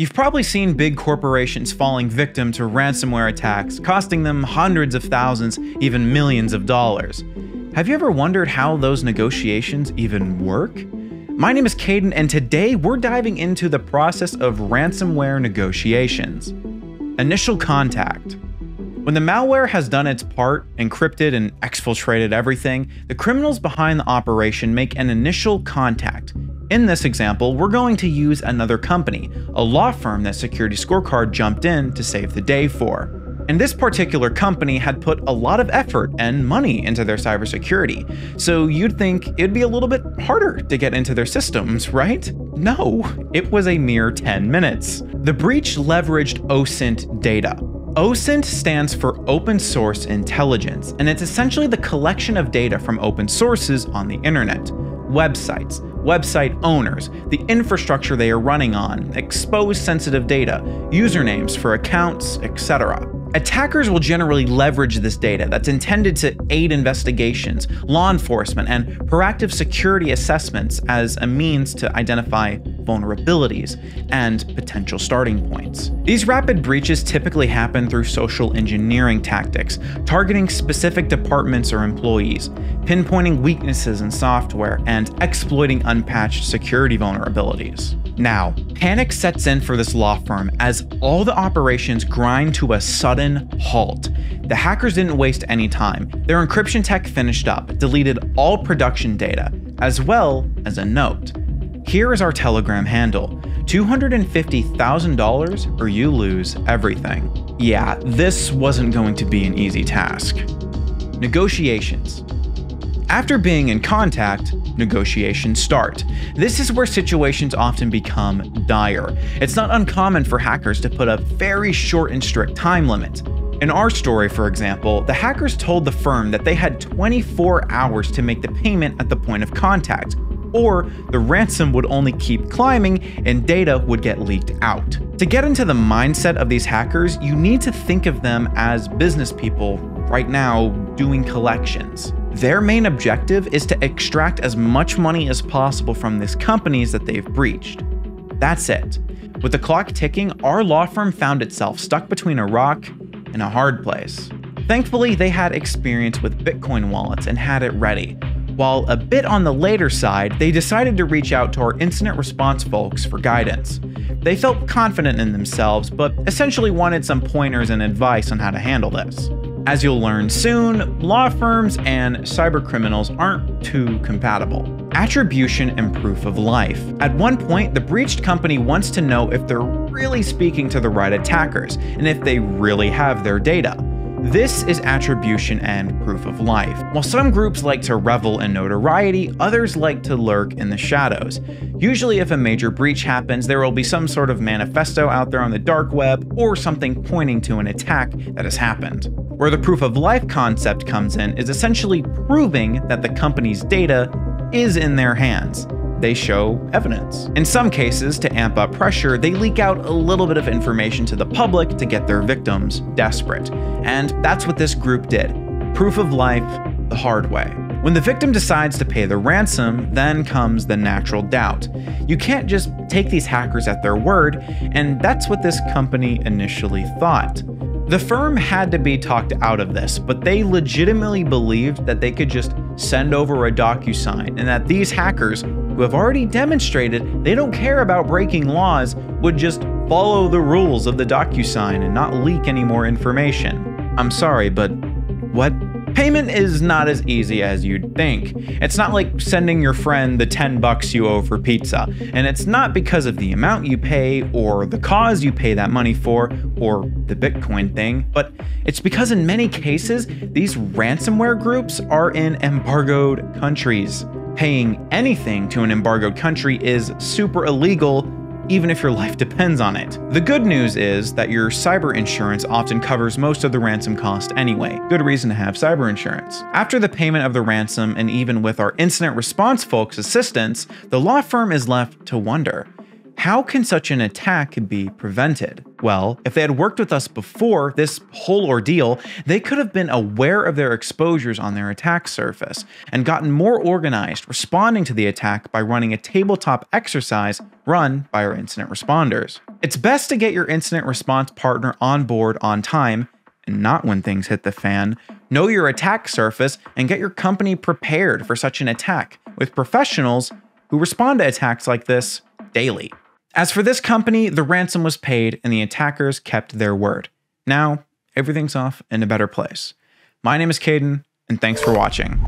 You've probably seen big corporations falling victim to ransomware attacks, costing them hundreds of thousands, even millions of dollars. Have you ever wondered how those negotiations even work? My name is Caden, and today we're diving into the process of ransomware negotiations. Initial contact. When the malware has done its part, encrypted and exfiltrated everything, the criminals behind the operation make an initial contact. In this example, we're going to use another company, a law firm that Security Scorecard jumped in to save the day for. And this particular company had put a lot of effort and money into their cybersecurity, so you'd think it'd be a little bit harder to get into their systems, right? No, it was a mere 10 minutes. The breach leveraged OSINT data, OSINT stands for Open Source Intelligence, and it's essentially the collection of data from open sources on the internet. Websites, website owners, the infrastructure they are running on, exposed sensitive data, usernames for accounts, etc. Attackers will generally leverage this data that's intended to aid investigations, law enforcement, and proactive security assessments as a means to identify vulnerabilities and potential starting points. These rapid breaches typically happen through social engineering tactics, targeting specific departments or employees, pinpointing weaknesses in software, and exploiting unpatched security vulnerabilities. Now, panic sets in for this law firm as all the operations grind to a sudden halt. The hackers didn't waste any time. Their encryption tech finished up, deleted all production data, as well as a note. Here is our Telegram handle $250,000 or you lose everything. Yeah, this wasn't going to be an easy task. Negotiations. After being in contact, negotiations start. This is where situations often become dire. It's not uncommon for hackers to put a very short and strict time limit. In our story, for example, the hackers told the firm that they had 24 hours to make the payment at the point of contact, or the ransom would only keep climbing and data would get leaked out. To get into the mindset of these hackers, you need to think of them as business people right now doing collections. Their main objective is to extract as much money as possible from these companies that they've breached. That's it. With the clock ticking, our law firm found itself stuck between a rock and a hard place. Thankfully, they had experience with Bitcoin wallets and had it ready. While a bit on the later side, they decided to reach out to our incident response folks for guidance. They felt confident in themselves, but essentially wanted some pointers and advice on how to handle this. As you'll learn soon, law firms and cybercriminals aren't too compatible. Attribution and proof of life. At one point, the breached company wants to know if they're really speaking to the right attackers and if they really have their data. This is attribution and proof of life. While some groups like to revel in notoriety, others like to lurk in the shadows. Usually if a major breach happens, there will be some sort of manifesto out there on the dark web or something pointing to an attack that has happened. Where the proof of life concept comes in is essentially proving that the company's data is in their hands they show evidence. In some cases, to amp up pressure, they leak out a little bit of information to the public to get their victims desperate. And that's what this group did. Proof of life the hard way. When the victim decides to pay the ransom, then comes the natural doubt. You can't just take these hackers at their word, and that's what this company initially thought. The firm had to be talked out of this, but they legitimately believed that they could just send over a DocuSign and that these hackers, who have already demonstrated they don't care about breaking laws, would just follow the rules of the DocuSign and not leak any more information. I'm sorry, but what Payment is not as easy as you'd think. It's not like sending your friend the 10 bucks you owe for pizza, and it's not because of the amount you pay or the cause you pay that money for or the Bitcoin thing, but it's because in many cases, these ransomware groups are in embargoed countries. Paying anything to an embargoed country is super illegal even if your life depends on it. The good news is that your cyber insurance often covers most of the ransom cost anyway. Good reason to have cyber insurance. After the payment of the ransom, and even with our incident response folks' assistance, the law firm is left to wonder how can such an attack be prevented? Well, if they had worked with us before this whole ordeal, they could have been aware of their exposures on their attack surface and gotten more organized, responding to the attack by running a tabletop exercise run by our incident responders. It's best to get your incident response partner on board on time and not when things hit the fan. Know your attack surface and get your company prepared for such an attack with professionals who respond to attacks like this daily. As for this company, the ransom was paid and the attackers kept their word. Now, everything's off in a better place. My name is Caden, and thanks for watching.